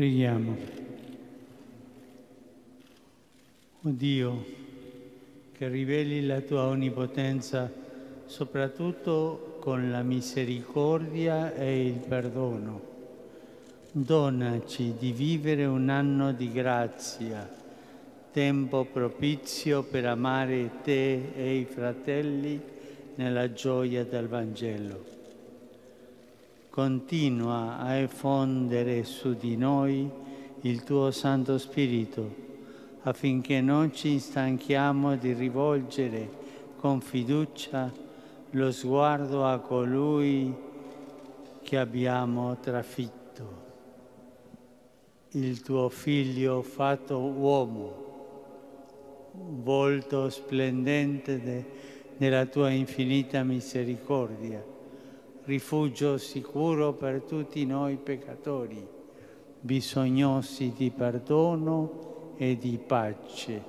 Preghiamo. O Dio, che riveli la tua onnipotenza soprattutto con la misericordia e il perdono, donaci di vivere un anno di grazia, tempo propizio per amare te e i fratelli nella gioia del Vangelo continua a effondere su di noi il tuo Santo Spirito affinché non ci stanchiamo di rivolgere con fiducia lo sguardo a colui che abbiamo trafitto, il tuo figlio fatto uomo, volto splendente de, della tua infinita misericordia rifugio sicuro per tutti noi peccatori, bisognosi di perdono e di pace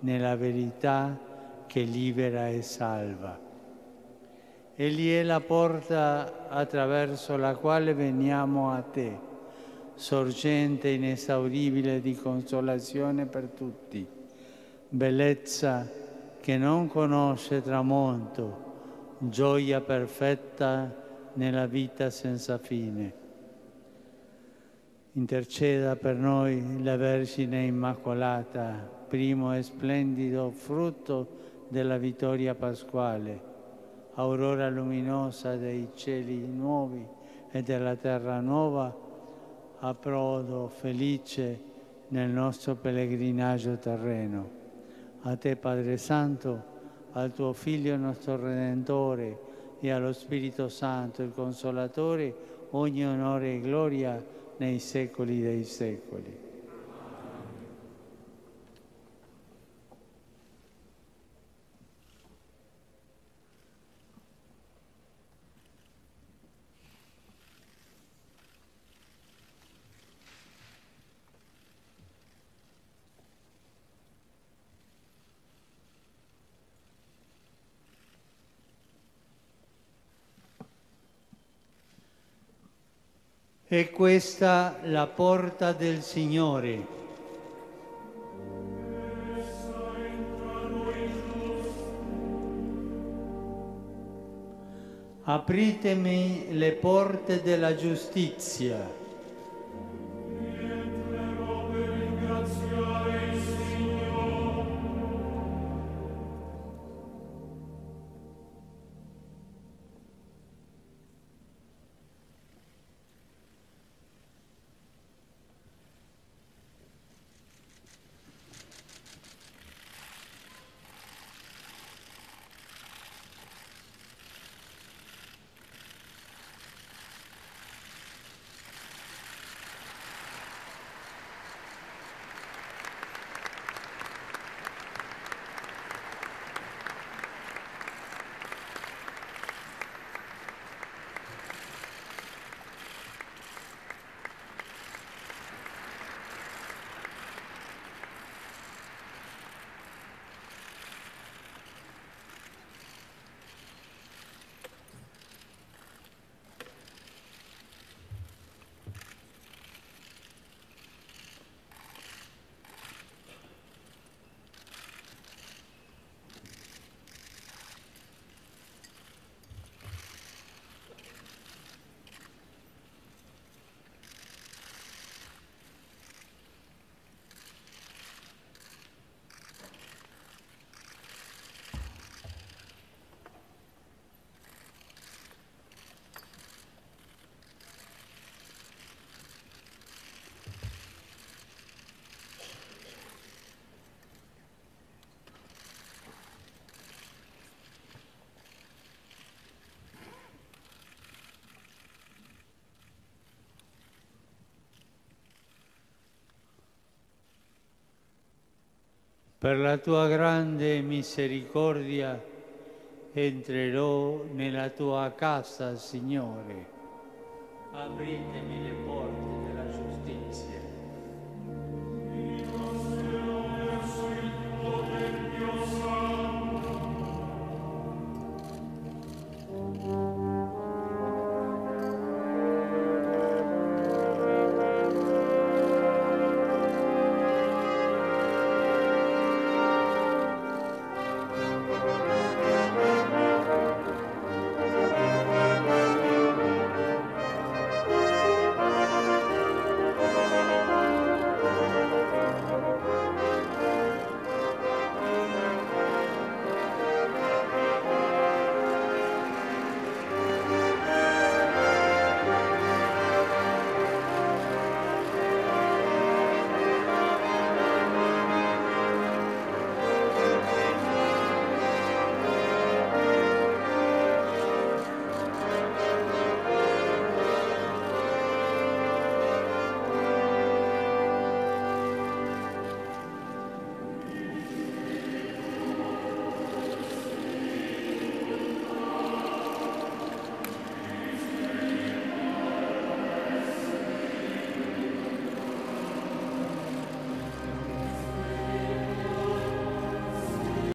nella verità che libera e salva. Egli è la porta attraverso la quale veniamo a te, sorgente inesauribile di consolazione per tutti, bellezza che non conosce tramonto, gioia perfetta nella vita senza fine. Interceda per noi la Vergine Immacolata, primo e splendido frutto della vittoria pasquale, aurora luminosa dei cieli nuovi e della terra nuova, approdo felice nel nostro pellegrinaggio terreno. A te Padre Santo, al tuo Figlio nostro Redentore, e allo Spirito Santo, il Consolatore, ogni onore e gloria nei secoli dei secoli. È questa la porta del Signore. Apritemi le porte della giustizia. Per la tua grande misericordia entrerò nella tua casa, Signore. Apritemi le porte